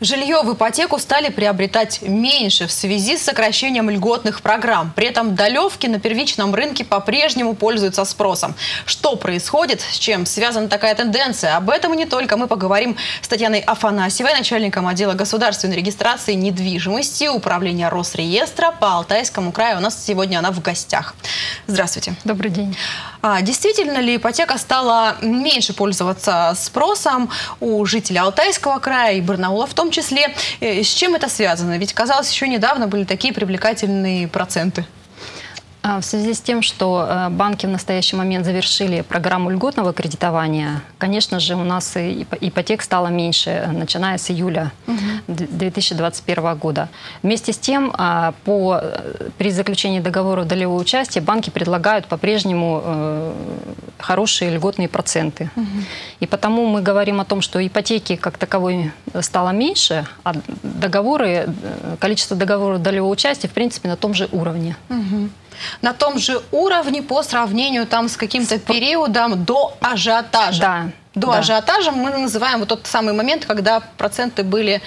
Жилье в ипотеку стали приобретать меньше в связи с сокращением льготных программ. При этом долевки на первичном рынке по-прежнему пользуются спросом. Что происходит, с чем связана такая тенденция? Об этом и не только. Мы поговорим с Татьяной Афанасьевой, начальником отдела государственной регистрации недвижимости Управления Росреестра по Алтайскому краю. У нас сегодня она в гостях. Здравствуйте. Добрый день. А, действительно ли ипотека стала меньше пользоваться спросом у жителей Алтайского края и Барнаула в том числе? Э, с чем это связано? Ведь, казалось, еще недавно были такие привлекательные проценты. А, в связи с тем, что э, банки в настоящий момент завершили программу льготного кредитования, конечно же, у нас ипотек стало меньше, э, начиная с июля угу. 2021 года. Вместе с тем, а, по, э, при заключении договора долевого участия банки предлагают по-прежнему хорошие льготные проценты. Угу. И потому мы говорим о том, что ипотеки как таковой стало меньше, а договоры, количество договоров долевого участия, в принципе, на том же уровне. Угу на том же уровне по сравнению там с каким-то периодом до ажиотажа. Да. До да. ажиотажа мы называем вот тот самый момент, когда проценты были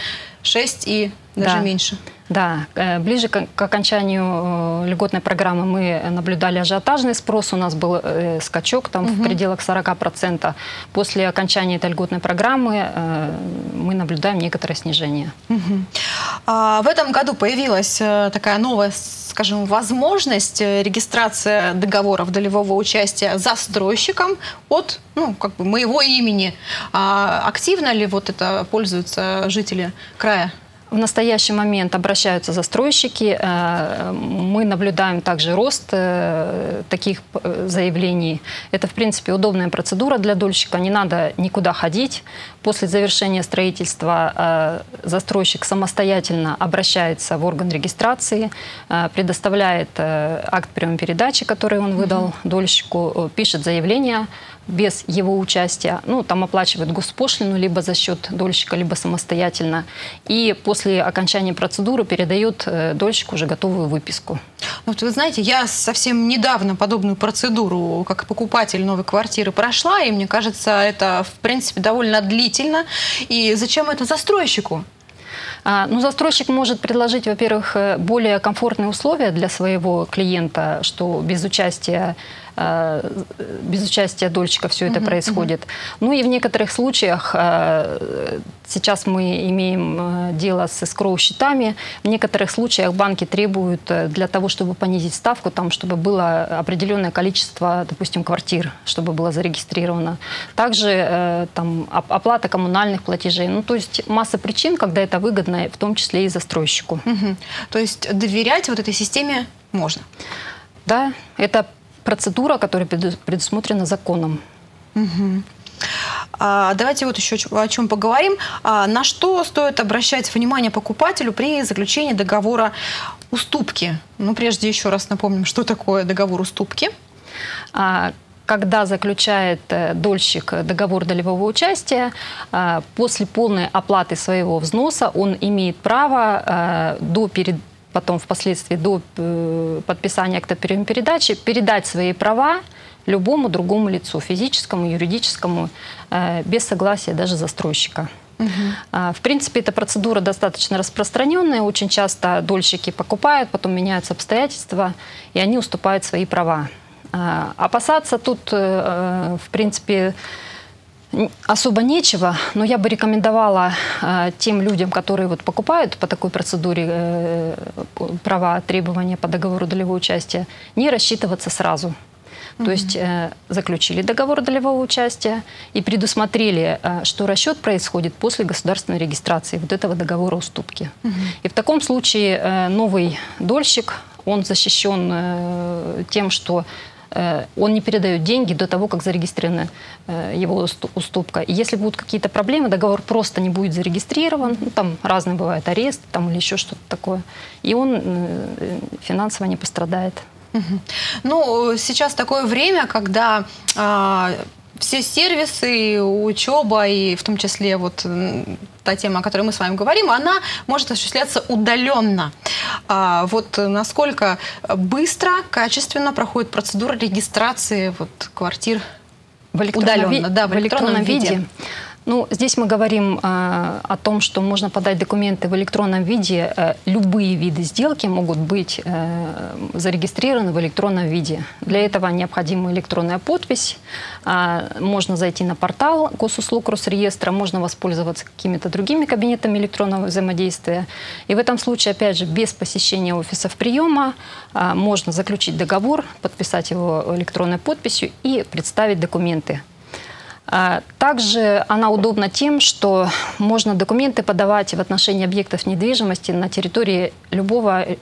6 и даже да. меньше. Да, э, ближе к, окончанию э, льготной программы мы наблюдали ажиотажный спрос, у нас был э, скачок там угу. в пределах 40%. После окончания этой льготной программы мы наблюдаем некоторое снижение. Угу. А, в этом году появилась такая новая, скажем, возможность регистрации договоров долевого участия застройщиком от ну, как бы моего имени. А активно ли вот это пользуются жители края? В настоящий момент обращаются застройщики. Э, мы наблюдаем также рост э, таких э, заявлений. Это, в принципе, удобная процедура для дольщика. Не надо никуда ходить. После завершения строительства застройщик самостоятельно обращается в орган регистрации, предоставляет акт приема передачи, который он выдал угу. дольщику, пишет заявление без его участия. Ну, там оплачивают госпошлину либо за счет дольщика, либо самостоятельно. И после окончания процедуры передает э, дольщику уже готовую выписку. Ну, вот вы знаете, я совсем недавно подобную процедуру, как покупатель новой квартиры, прошла, и мне кажется, это, в принципе, довольно длительно. И зачем это застройщику? А, ну, застройщик может предложить, во-первых, э, более комфортные условия для своего клиента, что без участия без участия дольщика все это uh-huh, происходит. Uh-huh. Ну и в некоторых случаях, э, сейчас мы имеем э, дело с эскроу-счетами, в некоторых случаях банки требуют для того, чтобы понизить ставку, там, чтобы было определенное количество, допустим, квартир, чтобы было зарегистрировано. Также там, оплата коммунальных платежей. Ну, то есть масса причин, когда это выгодно, в том числе и застройщику. Угу. То есть доверять вот этой системе можно? Да, это процедура, которая предусмотрена законом. Угу. А, давайте вот еще о чем поговорим. А, на что стоит обращать внимание покупателю при заключении договора уступки? Ну, прежде еще раз напомним, что такое договор уступки. А, когда заключает э, дольщик договор долевого участия, после полной оплаты своего взноса он имеет право до перед потом впоследствии до э, подписания акта передачи передать свои права любому другому лицу, физическому, юридическому, э, без согласия даже застройщика. Угу. В принципе, эта процедура достаточно распространенная. Очень часто дольщики покупают, потом меняются обстоятельства, и они уступают свои права. А, опасаться тут, э, в принципе, особо нечего, но я бы рекомендовала э, тем людям, которые вот покупают по такой процедуре э, права требования по договору долевого участия, не рассчитываться сразу. Mm-hmm. То есть э, заключили договор долевого участия и предусмотрели, э, что расчет происходит после государственной регистрации вот этого договора уступки. Mm-hmm. И в таком случае э, новый дольщик, он защищен э, тем, что он не передает деньги до того, как зарегистрирована э, его уступка. И если будут какие-то проблемы, договор просто не будет зарегистрирован, ну, там разные бывают арест там, или еще что-то такое, и он э, финансово не пострадает. Ну, сейчас такое время, когда а, все сервисы, учеба и в том числе вот та тема, о которой мы с вами говорим, она может осуществляться удаленно. А вот насколько быстро, качественно проходит процедура регистрации вот, квартир в электронном, удаленно, да, в, в электронном, электронном виде. виде. Ну, здесь мы говорим э, о том, что можно подать документы в электронном виде. Э, любые виды сделки могут быть э, зарегистрированы в электронном виде. Для этого необходима электронная подпись. Э, можно зайти на портал госуслуг Росреестра, можно воспользоваться какими-то другими кабинетами электронного взаимодействия. И в этом случае, опять же, без посещения офисов приема э, можно заключить договор, подписать его электронной подписью и представить документы также она удобна тем, что можно документы подавать в отношении объектов недвижимости на территории любого э,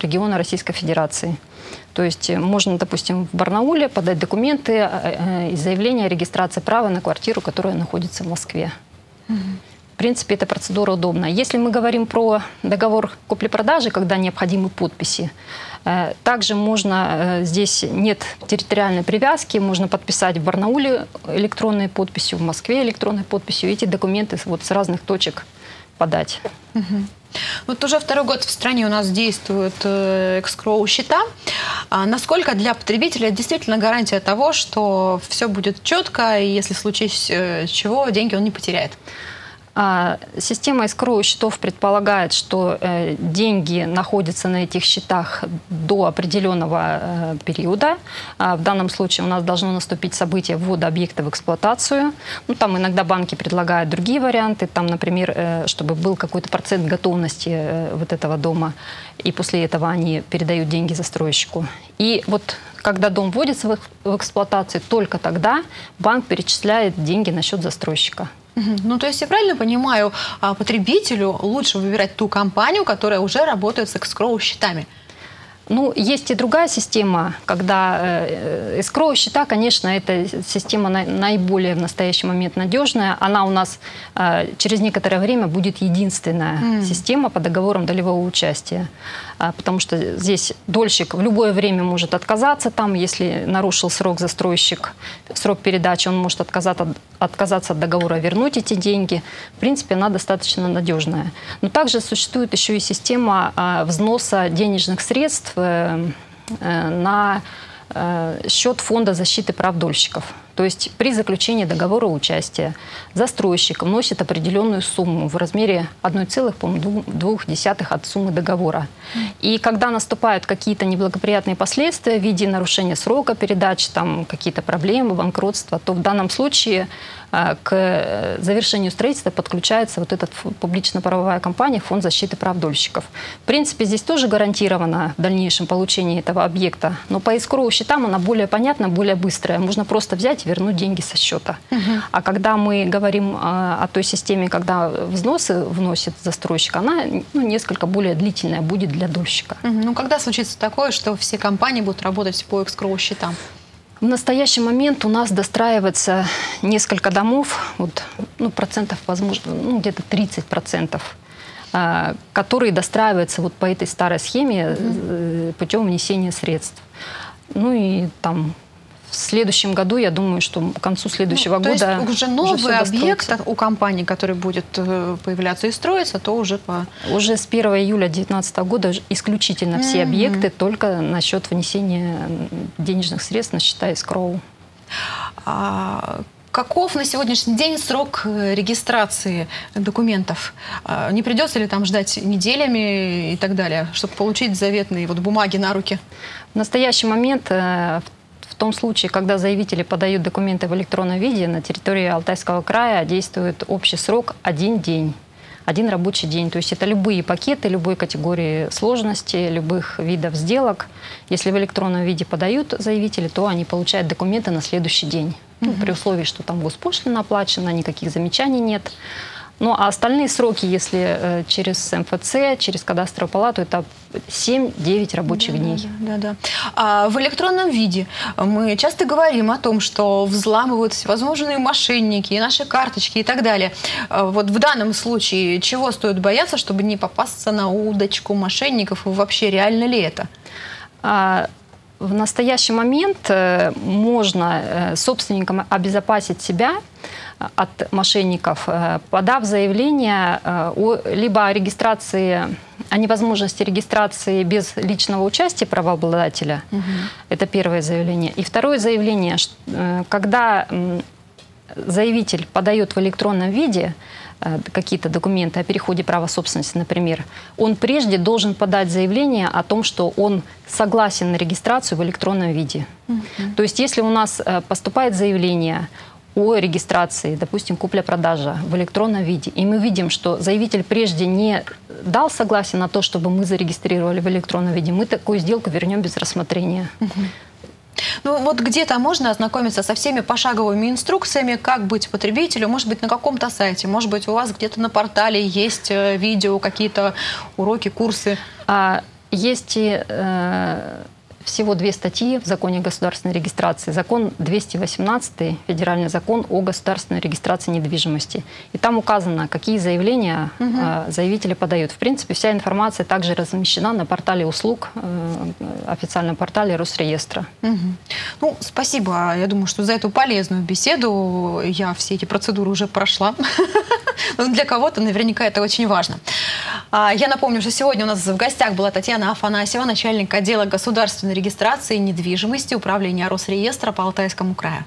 региона Российской Федерации. То есть э, можно, допустим, в Барнауле подать документы э, и заявление о регистрации права на квартиру, которая находится в Москве. В принципе, эта процедура удобна. Если мы говорим про договор купли-продажи, когда необходимы подписи, также можно, э, здесь нет территориальной привязки, можно подписать в Барнауле электронной подписью, в Москве электронной подписью, эти документы вот с разных точек подать. Вот уже второй год в стране у нас действуют э, экскроу счета. А насколько для потребителя действительно гарантия того, что все будет четко, и если случится чего, деньги он не потеряет? А, система escrow счетов предполагает, что э, деньги находятся на этих счетах до определенного э, периода. А в данном случае у нас должно наступить событие ввода объекта в эксплуатацию. Ну, там иногда банки предлагают другие варианты, там, например, э, чтобы был какой-то процент готовности вот этого дома, и после этого они передают деньги застройщику. И вот когда дом вводится в эксплуатацию, только тогда банк перечисляет деньги на счет застройщика. Ну, то есть я правильно понимаю, а, потребителю лучше выбирать ту компанию, которая уже работает с экскроу счетами? Ну, есть и другая система, когда э, escrow счета, конечно, эта система наиболее в настоящий момент надежная. Она у нас э, через некоторое время будет единственная mm. система по договорам долевого участия. А, потому что здесь дольщик в любое время может отказаться там, если нарушил срок застройщик, срок передачи, он может отказаться, отказаться от договора, вернуть эти деньги. В принципе, она достаточно надежная. Но также существует еще и система а, взноса денежных средств Э, э, на э, счет Фонда защиты прав дольщиков. То есть при заключении договора участия застройщик вносит определенную сумму в размере 1,2 от суммы договора. И когда наступают какие-то неблагоприятные последствия в виде нарушения срока передачи, там какие-то проблемы, банкротства, то в данном случае а, к завершению строительства подключается вот эта публично-правовая компания Фонд защиты прав дольщиков. В принципе, здесь тоже гарантировано в дальнейшем получение этого объекта, но по искровым счетам она более понятна, более быстрая. Можно просто взять и вернуть деньги со счета. Угу. А когда мы говорим а, о той системе, когда взносы вносит застройщик, она ну, несколько более длительная будет для дольщика. Угу. Ну, когда случится такое, что все компании будут работать по экскроу счетам? В настоящий момент у нас достраивается несколько домов, вот, ну, процентов, возможно, ну, где-то 30 процентов, а, которые достраиваются вот по этой старой схеме mm-hmm. путем внесения средств. Ну и там в следующем году, я думаю, что к концу следующего ну, года... То есть уже новый уже объект у компании, который будет э, появляться и строиться, то уже по... Уже с 1 июля 2019 года исключительно mm-hmm. все объекты только на счет внесения денежных средств на счета эскроу. А Каков на сегодняшний день срок э, регистрации документов? А, не придется ли там ждать неделями и так далее, чтобы получить заветные вот бумаги на руки? В настоящий момент э, в том случае, когда заявители подают документы в электронном виде, на территории Алтайского края действует общий срок один день один рабочий день. То есть это любые пакеты, любой категории сложности, любых видов сделок. Если в электронном виде подают заявители, то они получают документы на следующий день. Ну, при условии, что там госпошлина оплачена, никаких замечаний нет. Ну, а остальные сроки, если э, через МФЦ, через кадастровую палату, это 7-9 рабочих да, дней. Да, да, да. А в электронном виде мы часто говорим о том, что взламывают всевозможные мошенники, наши карточки и так далее. А вот в данном случае чего стоит бояться, чтобы не попасться на удочку мошенников? И вообще реально ли это? А, в настоящий момент э, можно э, собственникам обезопасить себя от мошенников, э, подав заявление о, либо о регистрации, о невозможности регистрации без личного участия правообладателя. Угу. Это первое заявление. И второе заявление, когда заявитель подает в электронном виде э, какие-то документы о переходе права собственности, например, он прежде должен подать заявление о том, что он согласен на регистрацию в электронном виде. Угу. То есть если у нас э, поступает заявление о регистрации, допустим, купля-продажа в электронном виде, и мы видим, что заявитель прежде не дал согласие на то, чтобы мы зарегистрировали в электронном виде, мы такую сделку вернем без рассмотрения. Ну вот где-то можно ознакомиться со всеми пошаговыми инструкциями, как быть потребителю, может быть, на каком-то сайте, может быть, у вас где-то на портале есть э, видео, какие-то уроки, курсы. А, есть и э, всего две статьи в законе о государственной регистрации. Закон 218, федеральный закон о государственной регистрации недвижимости. И там указано, какие заявления угу. заявители подают. В принципе, вся информация также размещена на портале услуг, э, официальном портале Росреестра. Угу. Ну, спасибо. Я думаю, что за эту полезную беседу я все эти процедуры уже прошла. Для кого-то наверняка это очень важно. А, я напомню, что сегодня у нас в гостях была Татьяна Афанасьева, начальник отдела государственной регистрации недвижимости Управления Росреестра по Алтайскому краю.